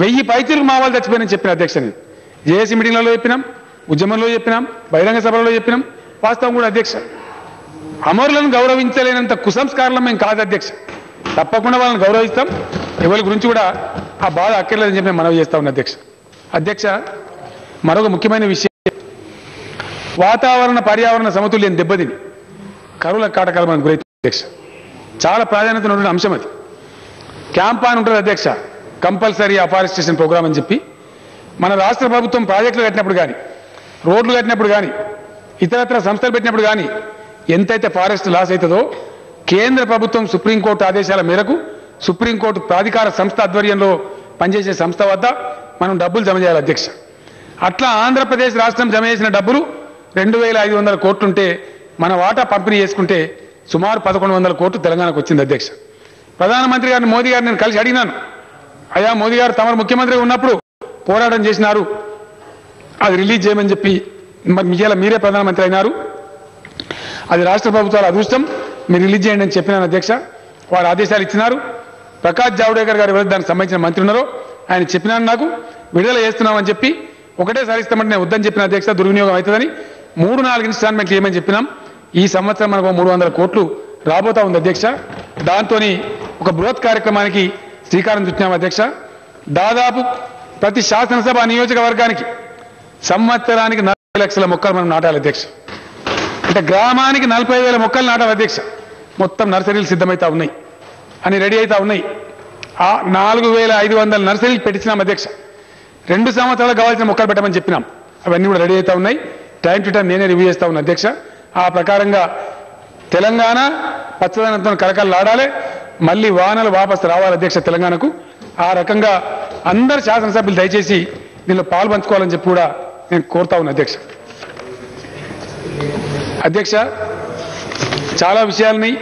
వెయ్యి పైచీలకు మా వాళ్ళు చచ్చిపోయినని చెప్పిన అధ్యక్షని. జేఏసీ మీటింగ్లలో చెప్పినాం ఉద్యమంలో చెప్పినాం బహిరంగ సభలలో చెప్పినాం వాస్తవం కూడా అధ్యక్ష. అమరులను గౌరవించలేనంత కుసంస్కారం మేము కాదు అధ్యక్ష. తప్పకుండా వాళ్ళని గౌరవిస్తాం. ఎవరి గురించి కూడా ఆ బాధ అక్కర్లేదని చెప్పి మనవి చేస్తా ఉన్నా అధ్యక్ష. అధ్యక్ష మరొక ముఖ్యమైన విషయం. వాతావరణ పర్యావరణ సమతుల్యం దెబ్బతిని. కరువుల కాటకాలు మనకు గురైతే అధ్యక్ష. చాలా ప్రాధాన్యత ఉన్న అంశం అది. క్యాంప్ అని ఉంటుంది అధ్యక్ష. కంపల్సరీ అఫారెస్టేషన్ ప్రోగ్రామ్ అని చెప్పి మన రాష్ట్ర ప్రభుత్వం ప్రాజెక్టులు కట్టినప్పుడు కానీ రోడ్లు కట్టినప్పుడు కానీ ఇతరత్ర సంస్థలు పెట్టినప్పుడు కానీ ఎంతైతే ఫారెస్ట్ లాస్ అవుతుందో కేంద్ర ప్రభుత్వం సుప్రీంకోర్టు ఆదేశాల మేరకు సుప్రీంకోర్టు ప్రాధికార సంస్థ ఆధ్వర్యంలో పనిచేసే సంస్థ వద్ద మనం డబ్బులు జమ చేయాలి అధ్యక్ష. అట్లా ఆంధ్రప్రదేశ్ రాష్ట్రం జమ చేసిన డబ్బులు రెండు వేల ఐదు వందల కోట్లుంటే మన వాటా పంపిణీ చేసుకుంటే సుమారు పదకొండు వందల కోట్లు తెలంగాణకు వచ్చింది అధ్యక్ష. ప్రధానమంత్రి గారిని మోదీ గారిని నేను కలిసి అడిగినాను. అయ్యా మోదీ గారు తమరు ముఖ్యమంత్రి ఉన్నప్పుడు పోరాటం చేసినారు. అది రిలీజ్ చేయమని చెప్పి మరి మీరే ప్రధానమంత్రి అయినారు. అది రాష్ట్ర ప్రభుత్వాల అదృష్టం. మీరు రిలీజ్ చేయండి అని చెప్పినాను అధ్యక్ష. వారు ఆదేశాలు ఇచ్చినారు. ప్రకాష్ జావడేకర్ గారు ఎవరు దానికి సంబంధించిన మంత్రి ఉన్నారో ఆయన చెప్పినాను నాకు. విడుదల చేస్తున్నామని చెప్పి ఒకటేసారి ఇస్తామంటే నేను వద్దని చెప్పిన అధ్యక్ష దుర్వినియోగం అవుతుందని మూడు నాలుగు ఇన్స్టాల్మెంట్లు ఏమని చెప్పినాం. ఈ సంవత్సరం మనకు మూడు వందల కోట్లు రాబోతా ఉంది అధ్యక్ష. దాంతో ఒక బృహత్ కార్యక్రమానికి శ్రీకారం చుట్టినాం అధ్యక్ష. దాదాపు ప్రతి శాసనసభ నియోజకవర్గానికి సంవత్సరానికి నలభై లక్షల మొక్కలు మనం నాటాలి అధ్యక్ష. అంటే గ్రామానికి నలభై వేల మొక్కలు నాటాలి అధ్యక్ష. మొత్తం నర్సరీలు సిద్ధమవుతా ఉన్నాయి. అని రెడీ అవుతా ఉన్నాయి. ఆ నాలుగు వేల ఐదు వందల నర్సరీలు పెట్టించినాం అధ్యక్ష. రెండు సంవత్సరాలు కావాల్సిన మొక్కలు పెట్టమని చెప్పినాం. అవన్నీ కూడా రెడీ అవుతా ఉన్నాయి. టైం టు టైం నేనే రివ్యూ చేస్తా ఉన్నా అధ్యక్ష. ఆ ప్రకారంగా తెలంగాణ పచ్చదనంతో కలకలలాడాలి మళ్ళీ వాహనాలు వాపసు రావాలి అధ్యక్ష తెలంగాణకు. ఆ రకంగా అందరు శాసనసభ్యులు దయచేసి దీనిలో పాలు పంచుకోవాలని చెప్పి కూడా నేను కోరుతా ఉన్నా అధ్యక్ష. అధ్యక్ష చాలా విషయాలని